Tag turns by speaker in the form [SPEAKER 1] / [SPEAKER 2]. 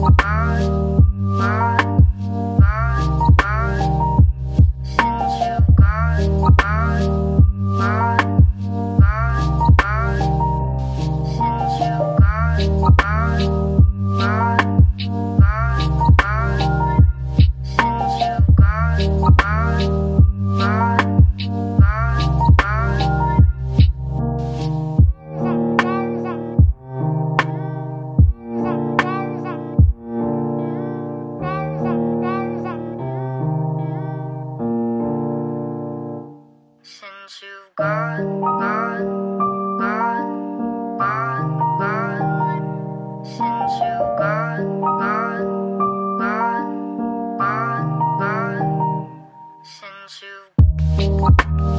[SPEAKER 1] Bye. you've gone, gone, gone, gone, gone. Since you've gone, gone, gone, gone, gone. Since you've